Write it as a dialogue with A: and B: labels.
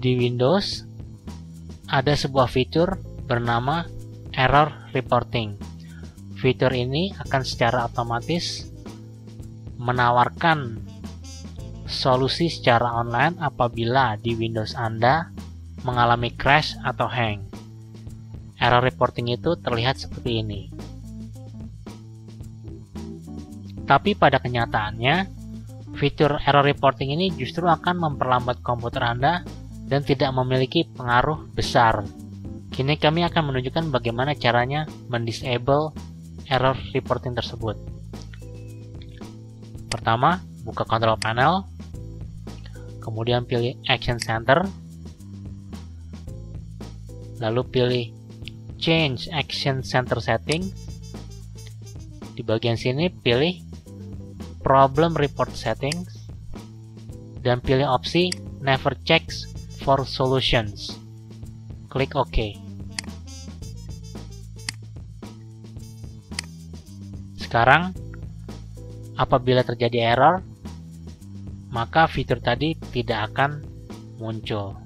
A: di Windows ada sebuah fitur bernama error reporting. Fitur ini akan secara otomatis menawarkan solusi secara online apabila di Windows Anda mengalami crash atau hang. Error reporting itu terlihat seperti ini. Tapi pada kenyataannya, fitur error reporting ini justru akan memperlambat komputer Anda dan tidak memiliki pengaruh besar. Kini kami akan menunjukkan bagaimana caranya mendisable error reporting tersebut. Pertama, buka control panel, kemudian pilih Action Center, lalu pilih Change Action Center Setting. Di bagian sini pilih Problem Report Settings dan pilih opsi Never Checks for Solutions. Klik OK. Sekarang, apabila terjadi error, maka fitur tadi tidak akan muncul.